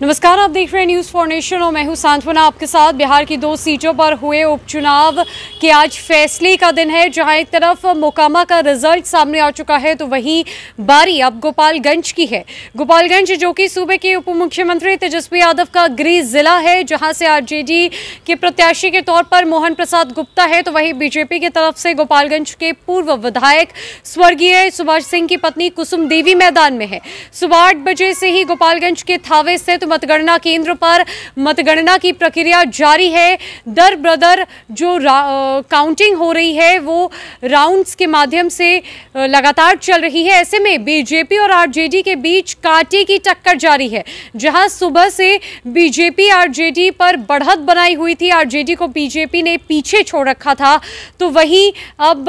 नमस्कार, आप देख रहे हैं न्यूज़ फॉर नेशन और मैं हूँ सांत्वना। आपके साथ बिहार की दो सीटों पर हुए उपचुनाव के आज फैसले का दिन है, जहाँ एक तरफ़ मोकामा का रिज़ल्ट सामने आ चुका है तो वहीं बारी अब गोपालगंज की है। गोपालगंज, जो कि सूबे के उप मुख्यमंत्री तेजस्वी यादव का गृह जिला है, जहाँ से आरजेडी के प्रत्याशी के तौर पर मोहन प्रसाद गुप्ता है तो वहीं बीजेपी की तरफ़ से गोपालगंज के पूर्व विधायक स्वर्गीय सुभाष सिंह की पत्नी कुसुम देवी मैदान में है। सुबह आठ बजे से ही गोपालगंज के थावे स्थित मतगणना केंद्र पर मतगणना की प्रक्रिया जारी है। दर ब्रदर जो काउंटिंग हो रही है, वो राउंड्स के माध्यम से लगातार चल रही है। ऐसे में बीजेपी और आरजेडी के बीच कांटे की टक्कर जारी है, जहाँ सुबह से बीजेपी आरजेडी पर बढ़त बनाई हुई थी। आरजेडी को बीजेपी ने पीछे छोड़ रखा था तो वहीं अब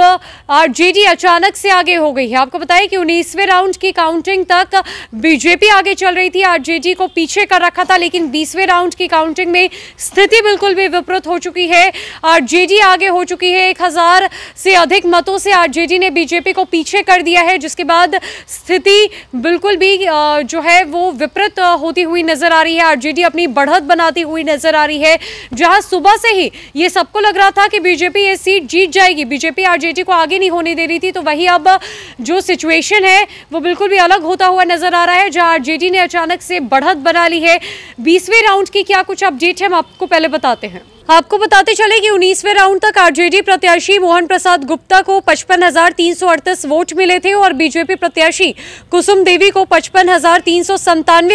आरजेडी अचानक से आगे हो गई है। आपको बताएँ कि उन्नीसवें राउंड की काउंटिंग तक बीजेपी आगे चल रही थी आरजेडी को पीछे कर रखा था, लेकिन बीसवें राउंड की काउंटिंग में स्थिति बिल्कुल भी विपरीत हो चुकी है। आरजेडी आगे हो चुकी है, एक हज़ार से अधिक मतों से आरजेडी ने बीजेपी को पीछे कर दिया है, जिसके बाद स्थिति बिल्कुल भी जो है वो विपरीत होती हुई नज़र आ रही है। आरजेडी अपनी बढ़त बनाती हुई नज़र आ रही है, जहाँ सुबह से ही ये सबको लग रहा था कि बीजेपी ये सीट जीत जाएगी। बीजेपी आरजेडी को आगे नहीं होने दे रही थी तो वही अब जो सिचुएशन है, वो बिल्कुल भी अलग होता हुआ नज़र आ रहा है, जहाँ आरजेडी ने अचानक से बढ़त बना ली है। बीसवें राउंड की क्या कुछ अपडेट है हम आपको पहले बताते हैं। आपको बताते चले कि उन्नीसवें राउंड तक आरजेडी प्रत्याशी मोहन प्रसाद गुप्ता को पचपन वोट मिले थे और बीजेपी प्रत्याशी कुसुम देवी को पचपन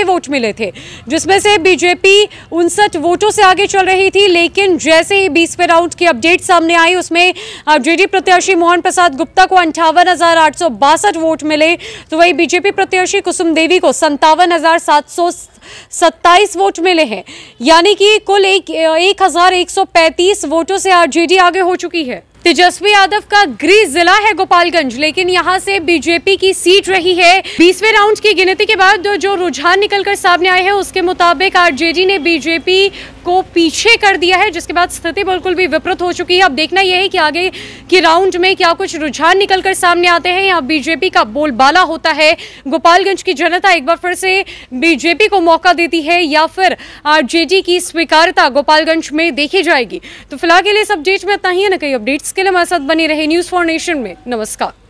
वोट मिले थे, जिसमें से बीजेपी उनसठ वोटों से आगे चल रही थी, लेकिन जैसे ही बीसवें राउंड की अपडेट सामने आई, उसमें आरजेडी प्रत्याशी मोहन प्रसाद गुप्ता को अंठावन वोट मिले तो वही बीजेपी प्रत्याशी कुसुम देवी को संतावन सत्ताईस वोट मिले हैं। यानी कि कुल एक एक हज़ार एक सौ पैंतीस वोटों से आरजेडी आगे हो चुकी है। तेजस्वी यादव का गृह जिला है गोपालगंज, लेकिन यहाँ से बीजेपी की सीट रही है। बीसवें राउंड की गिनती के बाद जो रुझान निकलकर सामने आए हैं, उसके मुताबिक आरजेडी ने बीजेपी को पीछे कर दिया है, जिसके बाद स्थिति बिल्कुल भी विपरीत हो चुकी है। अब देखना यह है कि आगे के राउंड में क्या कुछ रुझान निकलकर सामने आते हैं। या बीजेपी का बोलबाला होता है। गोपालगंज की जनता एक बार फिर से बीजेपी को मौका देती है या फिर आरजेडी की स्वीकारता गोपालगंज में देखी जाएगी। तो फ़िलहाल के लिए इस अपडेट में इतना ही है। ना कई अपडेट्स के लिए हमारे साथ बनी रहे न्यूज़ फॉर नेशन में। नमस्कार।